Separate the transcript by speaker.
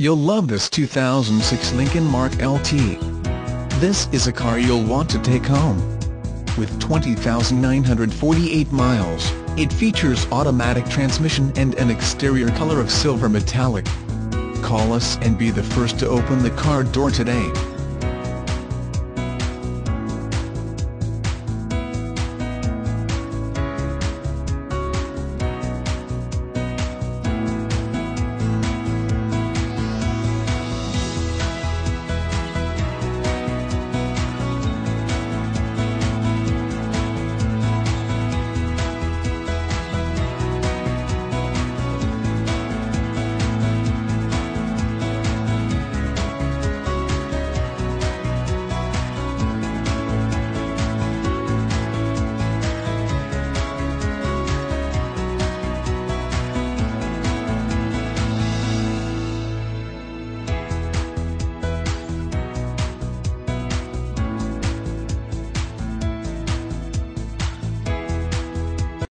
Speaker 1: You'll love this 2006 Lincoln Mark LT. This is a car you'll want to take home. With 20,948 miles, it features automatic transmission and an exterior color of silver metallic. Call us and be the first to open the car door today.